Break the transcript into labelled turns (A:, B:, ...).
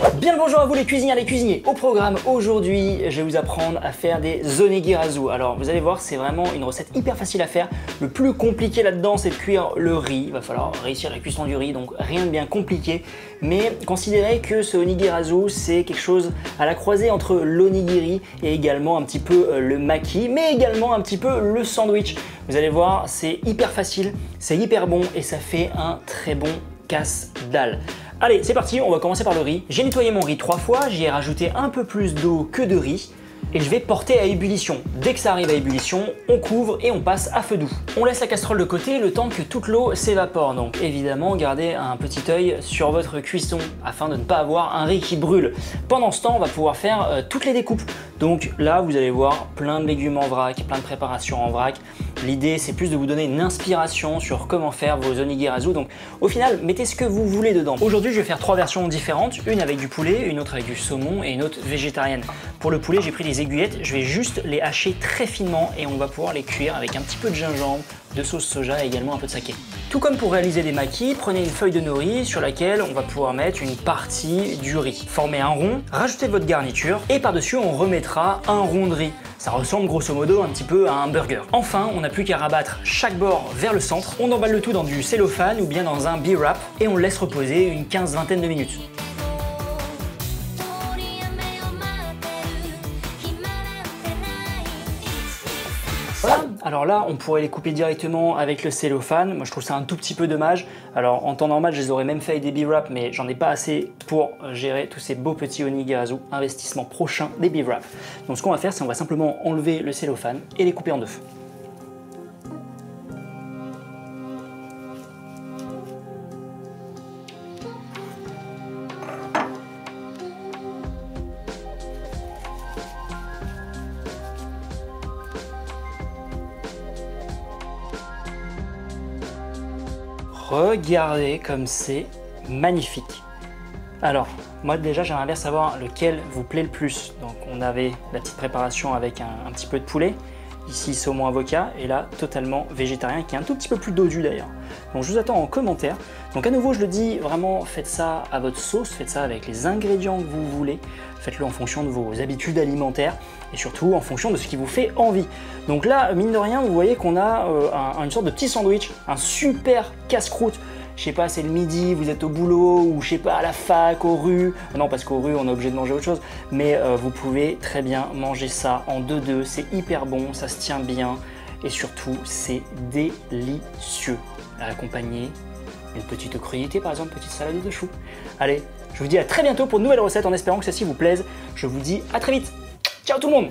A: Bien le bonjour à vous les cuisinières, les cuisiniers. Au programme aujourd'hui, je vais vous apprendre à faire des onigirazu. Alors vous allez voir, c'est vraiment une recette hyper facile à faire. Le plus compliqué là-dedans, c'est de cuire le riz. Il va falloir réussir la cuisson du riz, donc rien de bien compliqué. Mais considérez que ce onigirazu, c'est quelque chose à la croisée entre l'onigiri et également un petit peu euh, le maki, mais également un petit peu le sandwich. Vous allez voir, c'est hyper facile, c'est hyper bon et ça fait un très bon casse-dalle. Allez, c'est parti, on va commencer par le riz. J'ai nettoyé mon riz trois fois, j'y ai rajouté un peu plus d'eau que de riz et je vais porter à ébullition. Dès que ça arrive à ébullition, on couvre et on passe à feu doux. On laisse la casserole de côté le temps que toute l'eau s'évapore. Donc évidemment, gardez un petit œil sur votre cuisson afin de ne pas avoir un riz qui brûle. Pendant ce temps, on va pouvoir faire euh, toutes les découpes. Donc là, vous allez voir plein de légumes en vrac, plein de préparations en vrac. L'idée, c'est plus de vous donner une inspiration sur comment faire vos onigirazu. Donc au final, mettez ce que vous voulez dedans. Aujourd'hui, je vais faire trois versions différentes. Une avec du poulet, une autre avec du saumon et une autre végétarienne. Pour le poulet, j'ai pris des aiguillettes. Je vais juste les hacher très finement et on va pouvoir les cuire avec un petit peu de gingembre, de sauce soja et également un peu de saké. Tout comme pour réaliser des maquis, prenez une feuille de nori sur laquelle on va pouvoir mettre une partie du riz. Formez un rond, rajoutez votre garniture et par-dessus on remettra un rond de riz. Ça ressemble grosso modo un petit peu à un burger. Enfin, on n'a plus qu'à rabattre chaque bord vers le centre. On emballe le tout dans du cellophane ou bien dans un B-wrap et on le laisse reposer une quinze vingtaine de minutes. Alors là, on pourrait les couper directement avec le cellophane. Moi, je trouve ça un tout petit peu dommage. Alors, en temps normal, je les aurais même fait avec des B-wrap, mais j'en ai pas assez pour gérer tous ces beaux petits onigirazu. Investissement prochain des B-wrap. Donc, ce qu'on va faire, c'est on va simplement enlever le cellophane et les couper en deux. Regardez comme c'est magnifique. Alors, moi déjà j'aimerais bien savoir lequel vous plaît le plus. Donc on avait la petite préparation avec un, petit peu de poulet, ici saumon avocat, et là totalement végétarien qui est un tout petit peu plus dodu d'ailleurs. Donc je vous attends en commentaire. Donc à nouveau je le dis, vraiment faites ça à votre sauce, faites ça avec les ingrédients que vous voulez, faites-le en fonction de vos habitudes alimentaires et surtout en fonction de ce qui vous fait envie. Donc là, mine de rien, vous voyez qu'on a euh, une sorte de petit sandwich, un super casse-croûte je sais pas, c'est le midi, vous êtes au boulot, ou je sais pas, à la fac, aux rues. Non, parce qu'aux rues, on est obligé de manger autre chose. Mais euh, vous pouvez très bien manger ça en 2-2. C'est hyper bon, ça se tient bien. Et surtout, c'est délicieux. À accompagner une petite cruauté, par exemple, une petite salade de choux. Allez, je vous dis à très bientôt pour une nouvelle recette en espérant que celle-ci vous plaise. Je vous dis à très vite. Ciao tout le monde